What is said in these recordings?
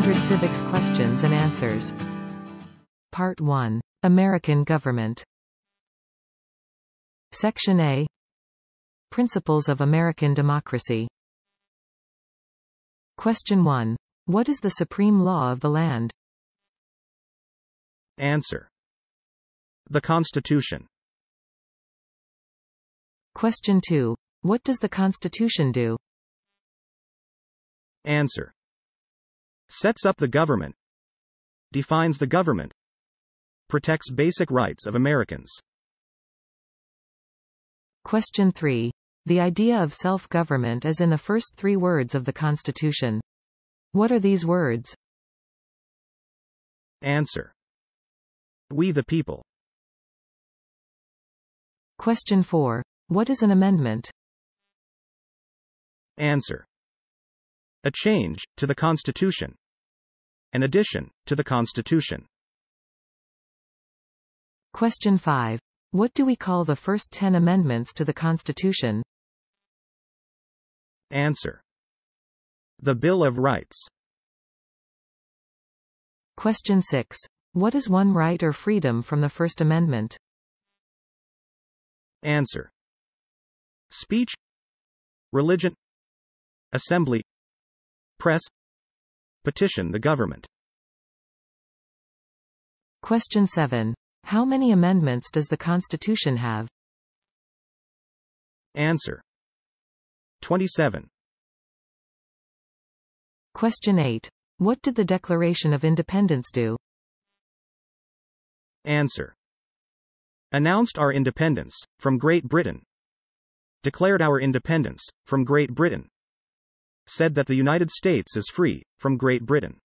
100 Civics Questions and Answers. Part 1. American Government. Section A. Principles of American Democracy. Question 1. What is the supreme law of the land? Answer. The Constitution. Question 2. What does the Constitution do? Answer. Sets up the government. Defines the government. Protects basic rights of Americans. Question 3. The idea of self-government is in the first three words of the Constitution. What are these words? Answer. We the people. Question 4. What is an amendment? Answer. A change to the Constitution. An addition to the Constitution. Question 5. What do we call the first 10 amendments to the Constitution? Answer. The Bill of Rights. Question 6. What is one right or freedom from the First Amendment? Answer. Speech. Religion. Assembly. Press. Petition the government. Question 7. How many amendments does the Constitution have? Answer. 27. Question 8. What did the Declaration of Independence do? Answer. Announced our independence from Great Britain. Declared our independence from Great Britain. Said that the United States is free from Great Britain.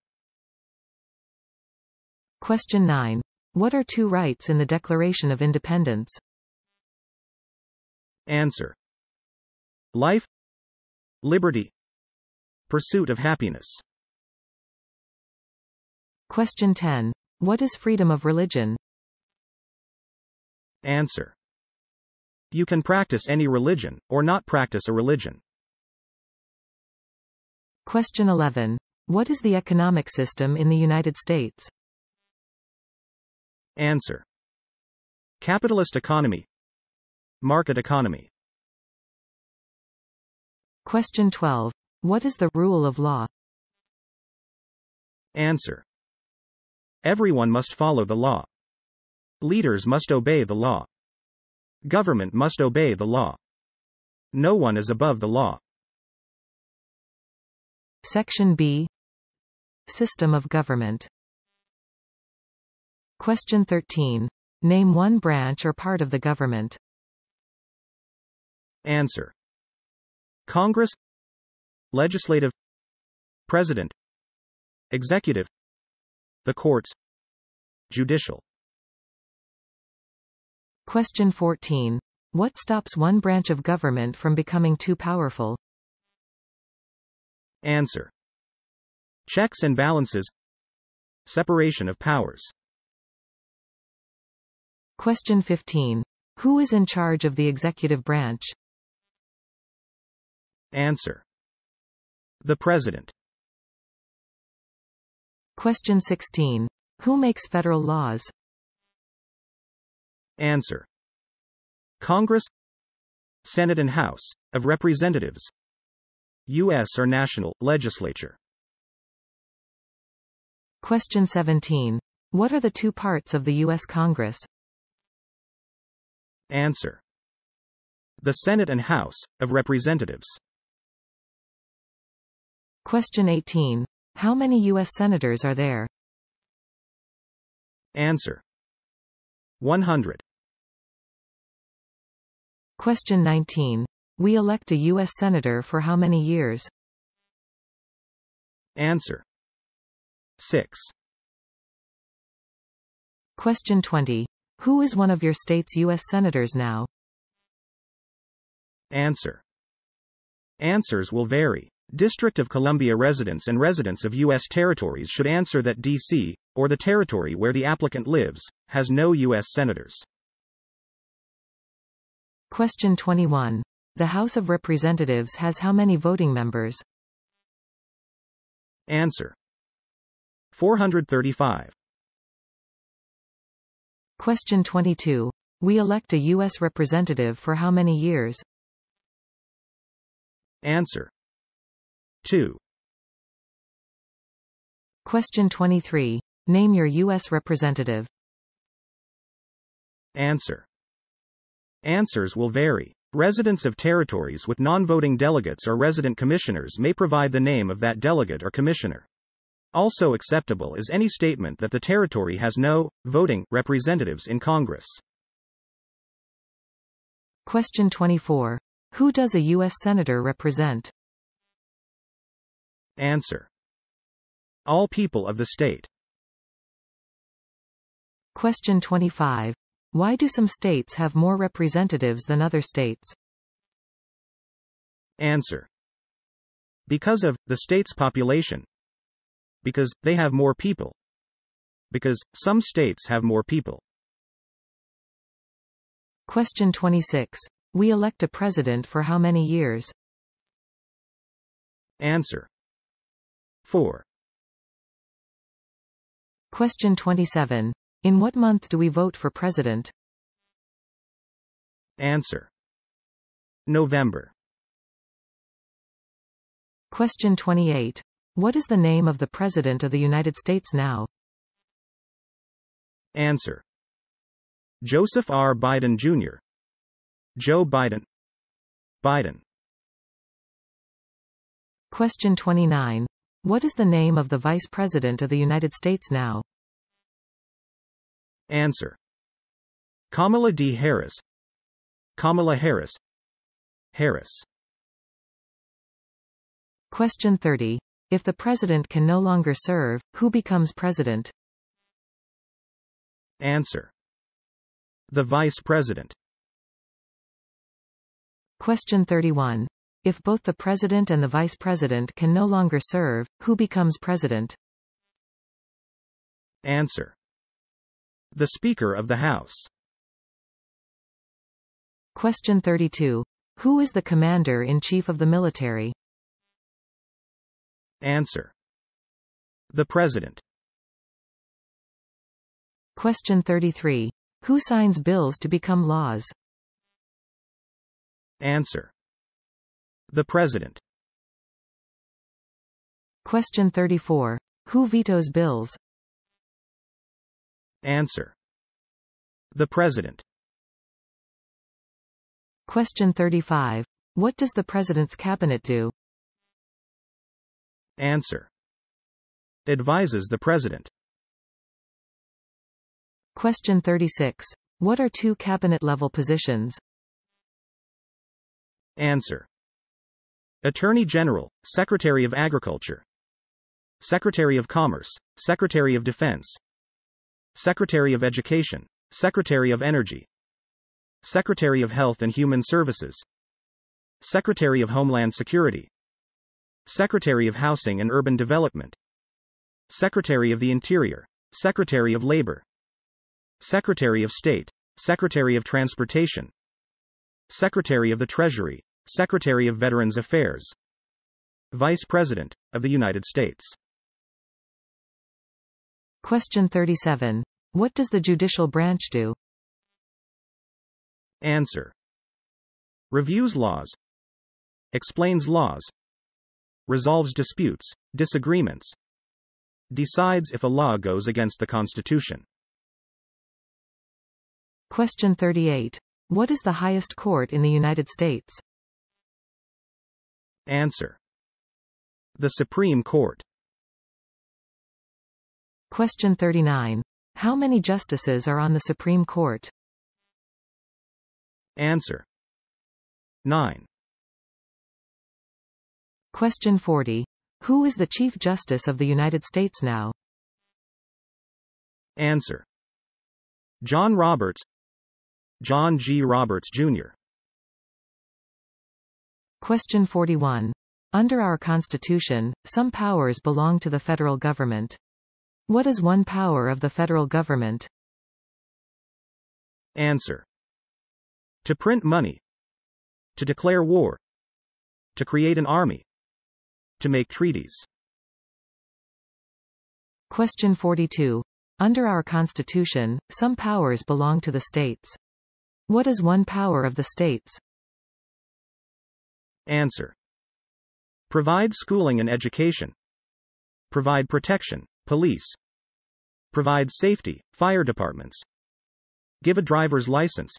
Question 9. What are two rights in the Declaration of Independence? Answer. Life. Liberty. Pursuit of happiness. Question 10. What is freedom of religion? Answer. You can practice any religion, or not practice a religion. Question 11. What is the economic system in the United States? Answer. Capitalist economy. Market economy. Question 12. What is the rule of law? Answer. Everyone must follow the law. Leaders must obey the law. Government must obey the law. No one is above the law. Section B. System of government. Question 13. Name one branch or part of the government. Answer. Congress. Legislative. President. Executive. The courts. Judicial. Question 14. What stops one branch of government from becoming too powerful? Answer. Checks and balances. Separation of powers. Question 15. Who is in charge of the executive branch? Answer. The President. Question 16. Who makes federal laws? Answer. Congress, Senate and House of Representatives, U.S. or national legislature. Question 17. What are the two parts of the U.S. Congress? Answer. The Senate and House of Representatives. Question 18. How many U.S. senators are there? Answer. 100. Question 19. We elect a U.S. Senator for how many years? Answer. 6. Question 20. Who is one of your state's U.S. Senators now? Answer. Answers will vary. District of Columbia residents and residents of U.S. territories should answer that D.C., or the territory where the applicant lives, has no U.S. senators. Question 21. The House of Representatives has how many voting members? Answer. 435. Question 22. We elect a U.S. representative for how many years? Answer. 2. Question 23. Name your U.S. representative. Answer. Answers will vary. Residents of territories with non-voting delegates or resident commissioners may provide the name of that delegate or commissioner. Also acceptable is any statement that the territory has no voting representatives in Congress. Question 24. Who does a U.S. Senator represent? Answer. All people of the state. Question 25. Why do some states have more representatives than other states? Answer. Because of the state's population. Because they have more people. Because some states have more people. Question 26. We elect a president for how many years? Answer. 4. Question 27. In what month do we vote for president? Answer. November. Question 28. What is the name of the President of the United States now? Answer. Joseph R. Biden Jr. Joe Biden. Biden. Question 29. What is the name of the Vice President of the United States now? Answer. Kamala D. Harris. Kamala Harris. Harris. Question 30. If the President can no longer serve, who becomes President? Answer. The Vice President. Question 31. If both the President and the Vice President can no longer serve, who becomes President? Answer. The Speaker of the House. Question 32. Who is the Commander-in-Chief of the military? Answer. The President. Question 33. Who signs bills to become laws? Answer. The President. Question 34. Who vetoes bills? Answer. The President. Question 35. What does the President's cabinet do? Answer. Advises the President. Question 36. What are two cabinet-level positions? Answer. Attorney General, Secretary of Agriculture, Secretary of Commerce, Secretary of Defense, Secretary of Education, Secretary of Energy, Secretary of Health and Human Services, Secretary of Homeland Security, Secretary of Housing and Urban Development, Secretary of the Interior, Secretary of Labor, Secretary of State, Secretary of Transportation, Secretary of the Treasury, Secretary of Veterans Affairs, Vice President of the United States. Question 37. What does the judicial branch do? Answer. Reviews laws. Explains laws. Resolves disputes, disagreements. Decides if a law goes against the Constitution. Question 38. What is the highest court in the United States? Answer. The Supreme Court. Question 39. How many justices are on the Supreme Court? Answer. 9. Question 40. Who is the Chief Justice of the United States now? Answer. John Roberts. John G. Roberts, Jr. Question 41. Under our Constitution, some powers belong to the federal government. What is one power of the federal government? Answer. To print money. To declare war. To create an army. To make treaties. Question 42. Under our Constitution, some powers belong to the states. What is one power of the states? Answer. Provide schooling and education. Provide protection, police. Provide safety, fire departments. Give a driver's license.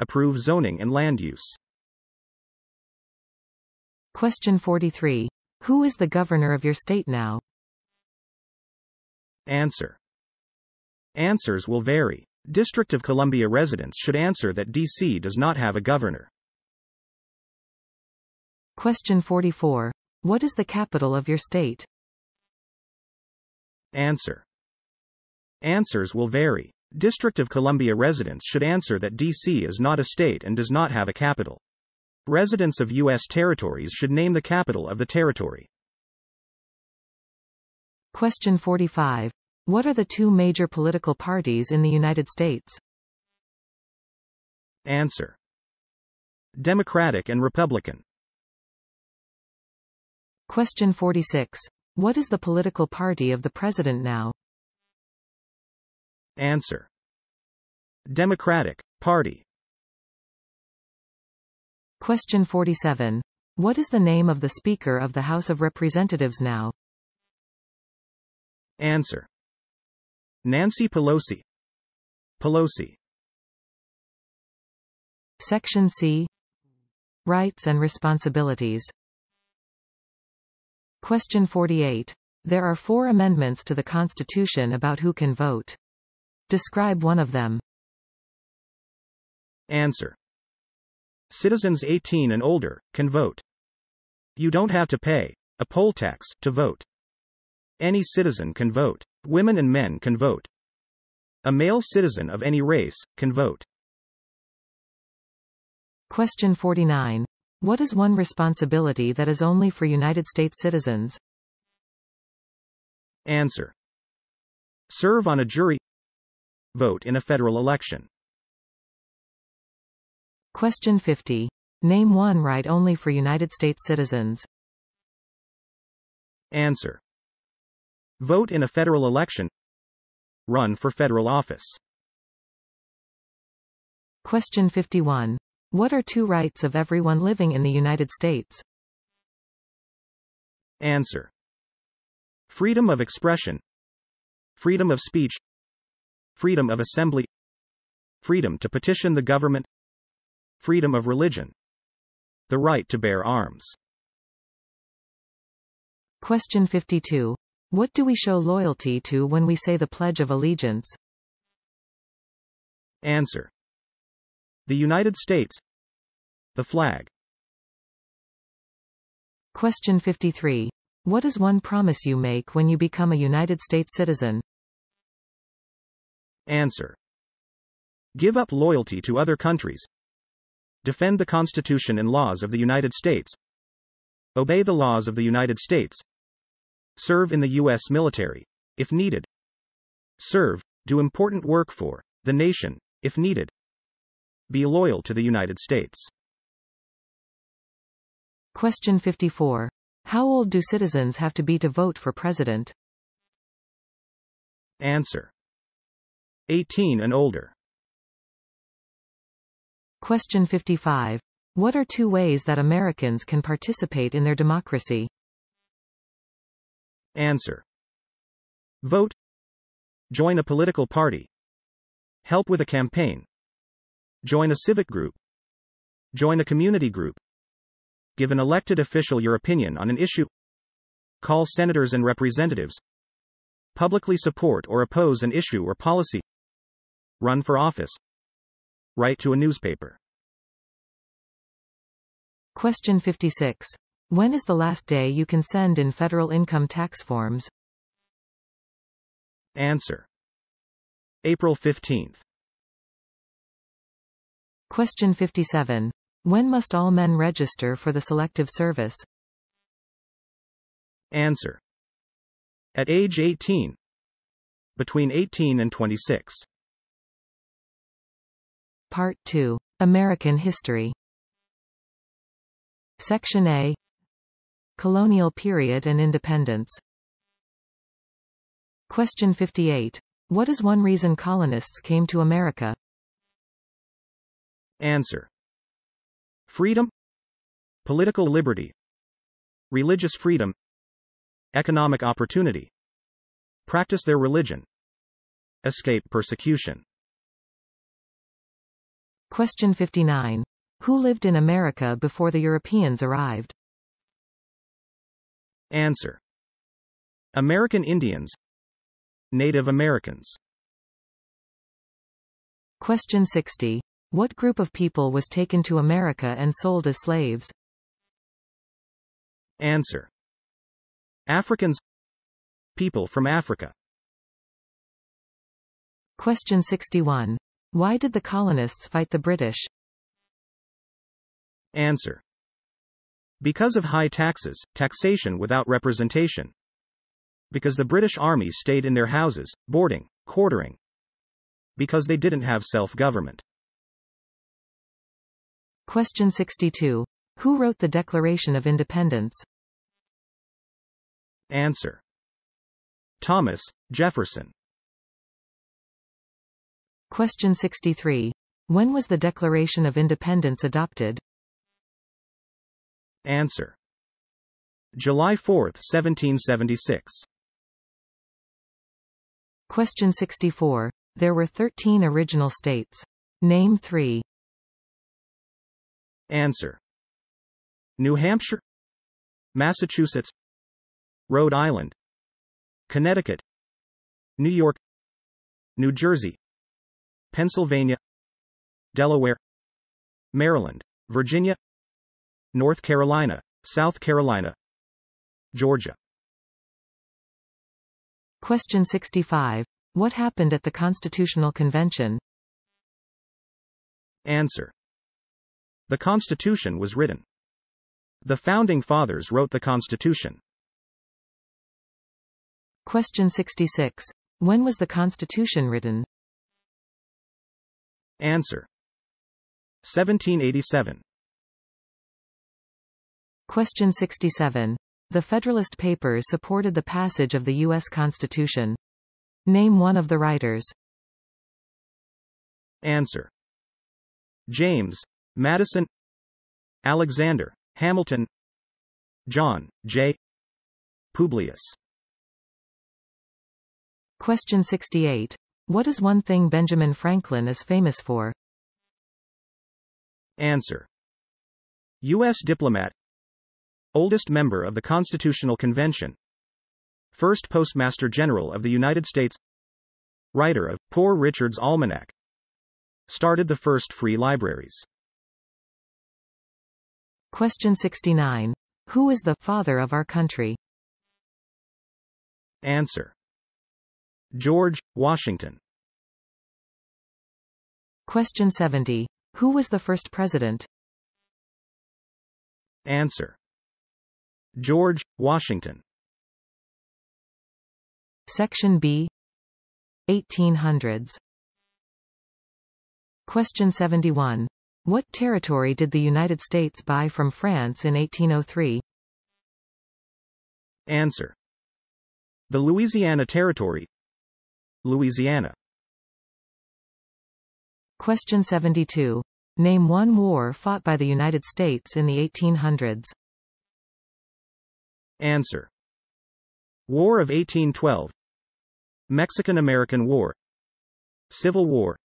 Approve zoning and land use. Question 43. Who is the governor of your state now? Answer. Answers will vary. District of Columbia residents should answer that DC does not have a governor. Question 44. What is the capital of your state? Answer. Answers will vary. District of Columbia residents should answer that DC is not a state and does not have a capital. Residents of U.S. territories should name the capital of the territory. Question 45. What are the two major political parties in the United States? Answer. Democratic and Republican. Question 46. What is the political party of the president now? Answer. Democratic Party. Question 47. What is the name of the Speaker of the House of Representatives now? Answer. Nancy Pelosi. Pelosi. Section C. Rights and responsibilities. Question 48. There are four amendments to the Constitution about who can vote. Describe one of them. Answer. Citizens 18 and older can vote. You don't have to pay a poll tax to vote. Any citizen can vote. Women and men can vote. A male citizen of any race can vote. Question 49. What is one responsibility that is only for United States citizens? Answer. Serve on a jury. Vote in a federal election. Question 50. Name one right only for United States citizens. Answer. Vote in a federal election. Run for federal office. Question 51. What are two rights of everyone living in the United States? Answer. Freedom of expression. Freedom of speech. Freedom of assembly. Freedom to petition the government. Freedom of religion. The right to bear arms. Question 52. What do we show loyalty to when we say the Pledge of Allegiance? Answer. The United States. The flag. Question 53. What is one promise you make when you become a United States citizen? Answer. Give up loyalty to other countries. Defend the Constitution and laws of the United States. Obey the laws of the United States. Serve in the U.S. military, if needed. Serve, do important work for, the nation, if needed. Be loyal to the United States. Question 54. How old do citizens have to be to vote for president? Answer. 18 and older. Question 55. What are two ways that Americans can participate in their democracy? Answer. Vote. Join a political party. Help with a campaign. Join a civic group. Join a community group. Give an elected official your opinion on an issue. Call senators and representatives. Publicly support or oppose an issue or policy. Run for office. Write to a newspaper. Question 56. When is the last day you can send in federal income tax forms? Answer. April 15th. Question 57. When must all men register for the Selective Service? Answer. At age 18. Between 18 and 26. Part 2. American History. Section A. Colonial Period and Independence. Question 58. What is one reason colonists came to America? Answer. Freedom. Political liberty. Religious freedom. Economic opportunity. Practice their religion. Escape persecution. Question 59. Who lived in America before the Europeans arrived? Answer. American Indians. Native Americans. Question 60. What group of people was taken to America and sold as slaves? Answer. Africans. People from Africa. Question 61. Why did the colonists fight the British? Answer. Because of high taxes, taxation without representation. Because the British army stayed in their houses, boarding, quartering. Because they didn't have self-government. Question 62. Who wrote the Declaration of Independence? Answer. Thomas, Jefferson. Question 63. When was the Declaration of Independence adopted? Answer. July 4, 1776. Question 64. There were 13 original states. Name three. Answer. New Hampshire, Massachusetts, Rhode Island, Connecticut, New York, New Jersey, Pennsylvania, Delaware, Maryland, Virginia, North Carolina, South Carolina, Georgia. Question 65. What happened at the Constitutional Convention? Answer. The Constitution was written. The Founding Fathers wrote the Constitution. Question 66. When was the Constitution written? Answer. 1787. Question 67. The Federalist Papers supported the passage of the U.S. Constitution. Name one of the writers. Answer. James, Madison, Alexander, Hamilton, John, J. Publius. Question 68. What is one thing Benjamin Franklin is famous for? Answer. U.S. diplomat. Oldest member of the Constitutional Convention. First Postmaster General of the United States. Writer of Poor Richard's Almanac. Started the first free libraries. Question 69. Who is the father of our country? Answer. George Washington. Question 70. Who was the first president? Answer. George Washington. Section B. 1800s. Question 71. What territory did the United States buy from France in 1803? Answer. The Louisiana Territory. Louisiana. Question 72. Name one war fought by the United States in the 1800s. Answer. War of 1812. Mexican-American War. Civil War.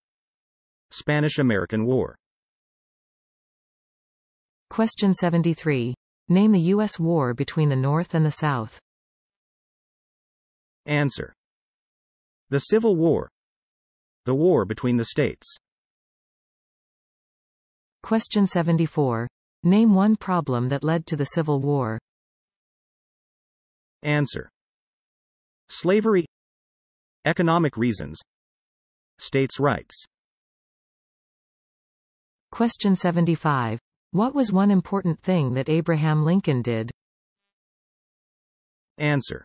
Spanish-American War. Question 73. Name the U.S. war between the North and the South. Answer. The Civil War. The war between the states. Question 74. Name one problem that led to the Civil War. Answer. Slavery. Economic reasons. States' rights. Question 75. What was one important thing that Abraham Lincoln did? Answer.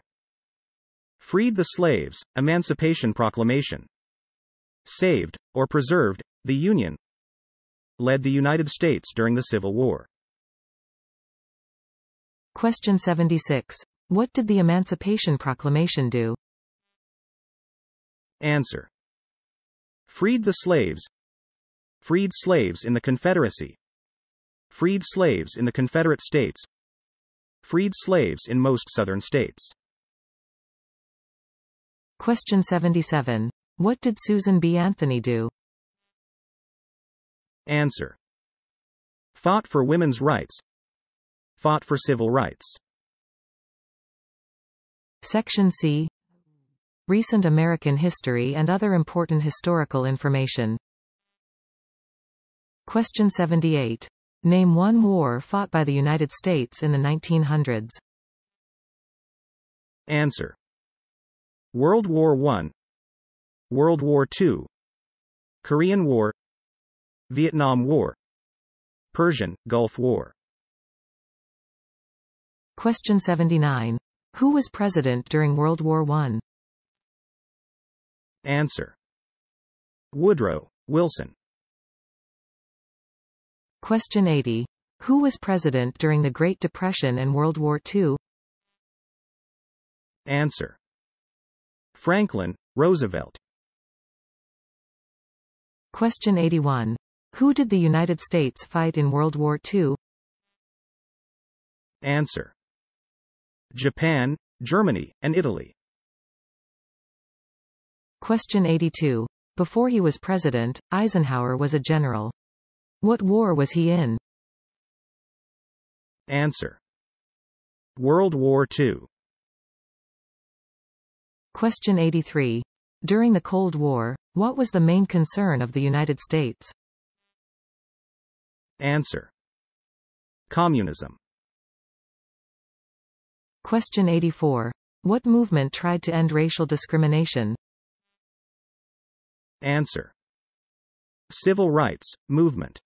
Freed the slaves, Emancipation Proclamation. Saved, or preserved, the Union. Led the United States during the Civil War. Question 76. What did the Emancipation Proclamation do? Answer. Freed the slaves. Freed slaves in the Confederacy. Freed slaves in the Confederate States. Freed slaves in most southern states. Question 77. What did Susan B. Anthony do? Answer. Fought for women's rights. Fought for civil rights. Section C. Recent American history and other important historical information. Question 78. Name one war fought by the United States in the 1900s. Answer. World War I, World War II, Korean War, Vietnam War, Persian Gulf War. Question 79. Who was president during World War I? Answer. Woodrow Wilson. Question 80. Who was president during the Great Depression and World War II? Answer. Franklin Roosevelt. Question 81. Who did the United States fight in World War II? Answer. Japan, Germany, and Italy. Question 82. Before he was president, Eisenhower was a general. What war was he in? Answer. World War II. Question 83. During the Cold War, what was the main concern of the United States? Answer. Communism. Question 84. What movement tried to end racial discrimination? Answer. Civil rights movement.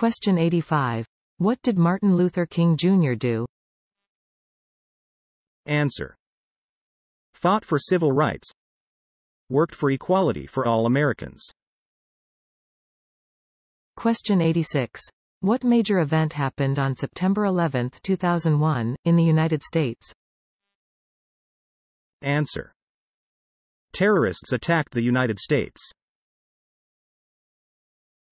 Question 85. What did Martin Luther King Jr. do? Answer. Fought for civil rights. Worked for equality for all Americans. Question 86. What major event happened on September 11, 2001, in the United States? Answer. Terrorists attacked the United States.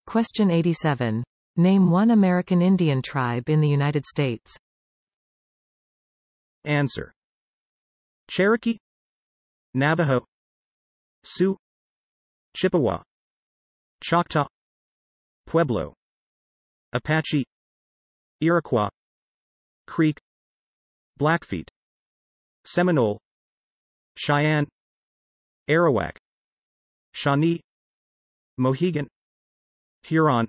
Question 87. Name one American Indian tribe in the United States. Answer. Cherokee, Navajo, Sioux, Chippewa, Choctaw, Pueblo, Apache, Iroquois, Creek, Blackfeet, Seminole, Cheyenne, Arawak, Shawnee, Mohegan, Huron,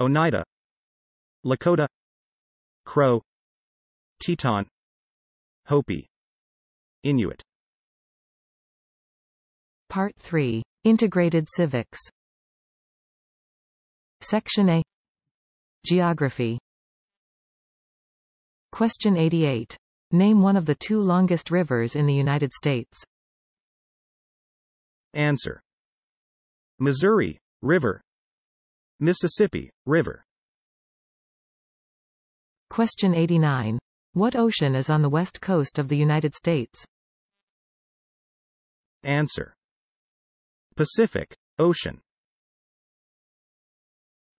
Oneida, Lakota, Crow, Teton, Hopi, Inuit. Part 3. Integrated Civics. Section A. Geography. Question 88. Name one of the two longest rivers in the United States. Answer. Missouri, River. Mississippi, River. Question 89. What ocean is on the west coast of the United States? Answer. Pacific, Ocean.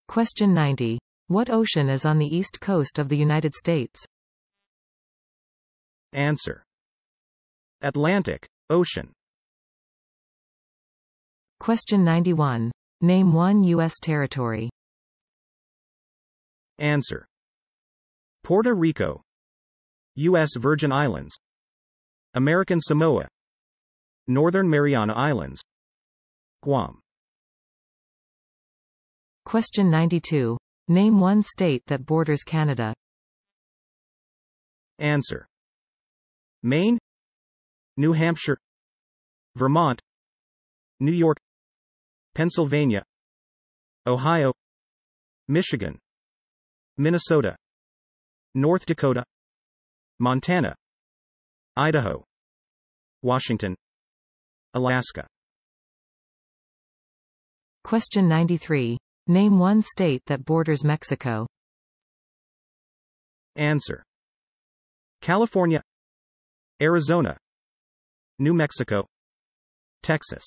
Question 90. What ocean is on the east coast of the United States? Answer. Atlantic, Ocean. Question 91. Name one U.S. territory. Answer. Puerto Rico. U.S. Virgin Islands. American Samoa. Northern Mariana Islands. Guam. Question 92. Name one state that borders Canada. Answer. Maine. New Hampshire. Vermont. New York. Pennsylvania. Ohio. Michigan. Minnesota. North Dakota. Montana. Idaho. Washington. Alaska. Question 93. Name one state that borders Mexico. Answer. California. Arizona. New Mexico, Texas.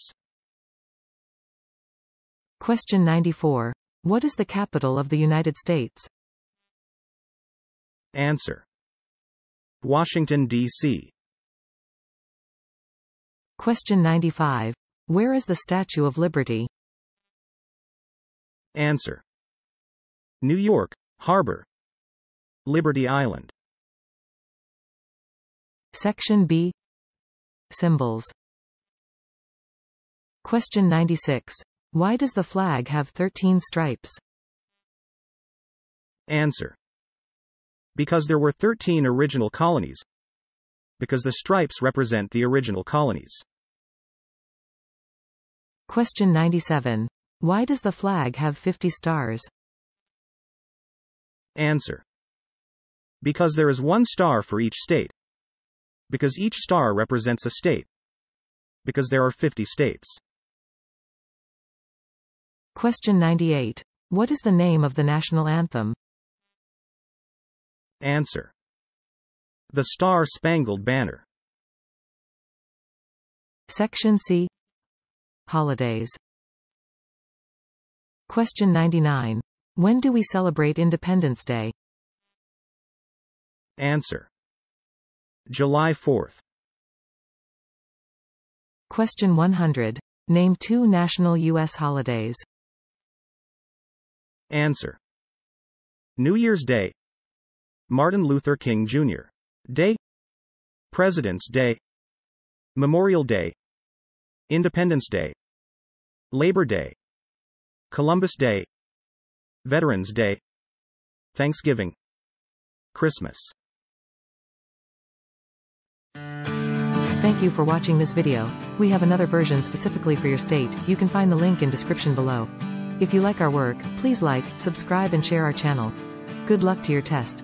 Question 94. What is the capital of the United States? Answer. Washington, D.C. Question 95. Where is the Statue of Liberty? Answer. New York, Harbor. Liberty Island. Section B. Symbols. Question 96. Why does the flag have 13 stripes? Answer. Because there were 13 original colonies. Because the stripes represent the original colonies. Question 97. Why does the flag have 50 stars? Answer. Because there is one star for each state. Because each star represents a state. Because there are 50 states. Question 98. What is the name of the national anthem? Answer. The Star Spangled Banner. Section C. Holidays. Question 99. When do we celebrate Independence Day? Answer. July 4th. Question 100. Name two national U.S. holidays. Answer. New Year's Day. Martin Luther King Jr. Day. President's Day. Memorial Day. Independence Day. Labor Day. Columbus Day. Veterans Day. Thanksgiving. Christmas. Thank you for watching this video. We have another version specifically for your state, you can find the link in description below. If you like our work, please like, subscribe and share our channel. Good luck to your test.